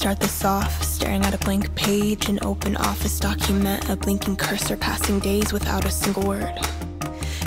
start this off staring at a blank page, an open office document, a blinking cursor passing days without a single word.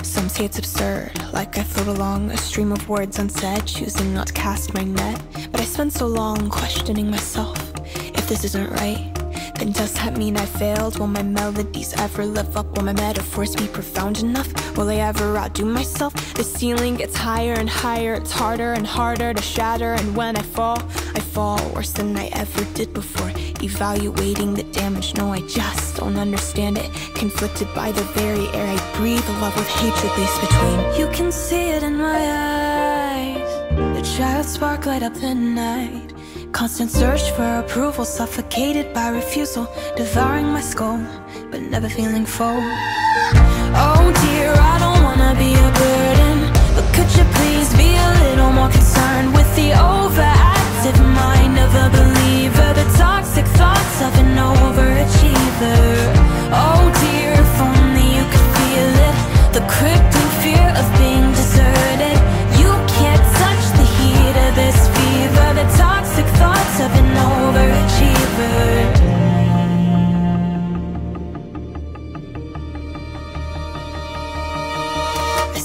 Some say it's absurd, like I float along a stream of words unsaid, choosing not to cast my net. But I spend so long questioning myself if this isn't right. Then does that mean I failed? Will my melodies ever live up? Will my metaphors be profound enough? Will I ever outdo myself? The ceiling gets higher and higher. It's harder and harder to shatter. And when I fall, I fall worse than I ever did before. Evaluating the damage, no I just don't understand it. Conflicted by the very air I breathe. A love with hatred laced between. You can see it in my eyes. The child spark light up the night Constant search for approval, suffocated by refusal Devouring my skull, but never feeling full. Oh dear, I don't wanna be a burden But could you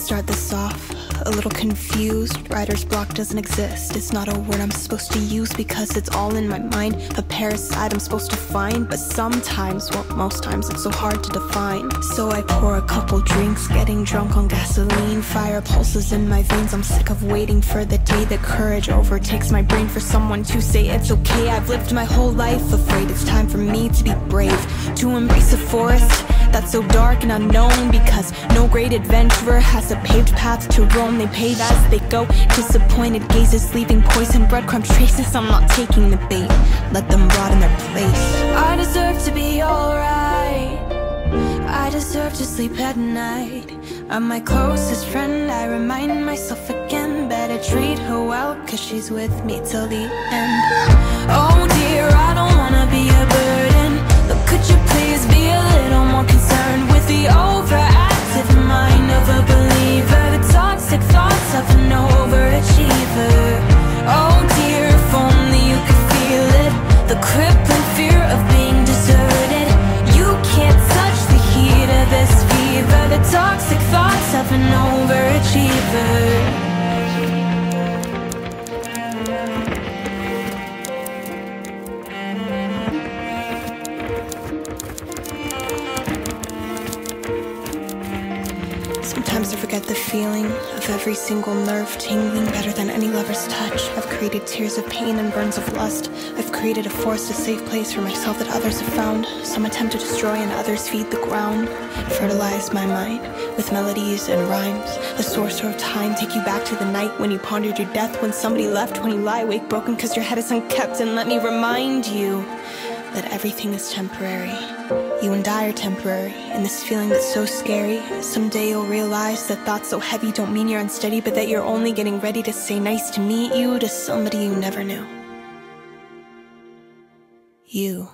start this off a little confused. Writer's block doesn't exist. It's not a word I'm supposed to use because it's all in my mind. A parasite I'm supposed to find, but sometimes, well, most times, it's so hard to define. So I pour a couple drinks, getting drunk on gasoline. Fire pulses in my veins. I'm sick of waiting for the day that courage overtakes my brain for someone to say it's okay. I've lived my whole life afraid. It's time for me to be brave, to embrace a forest that's so dark and unknown because no great adventurer has a paved path to roam they pave as they go disappointed gazes leaving poison breadcrumb traces. I'm not taking the bait let them rot in their place. I deserve to be alright. I deserve to sleep at night. I'm my closest friend I remind myself again Better treat her well Cause she's with me till the end. Oh dear, I Sometimes I forget the feeling of every single nerve tingling better than any lover's touch. I've created tears of pain and burns of lust. I've created a forest, a safe place for myself that others have found. Some attempt to destroy and others feed the ground. Fertilize my mind with melodies and rhymes. A sorcerer of time, take you back to the night when you pondered your death, when somebody left, when you lie awake broken because your head is unkept. And let me remind you that everything is temporary. You and I are temporary, and this feeling that's so scary. Someday you'll realize that thoughts so heavy don't mean you're unsteady, but that you're only getting ready to say nice to meet you to somebody you never knew. You.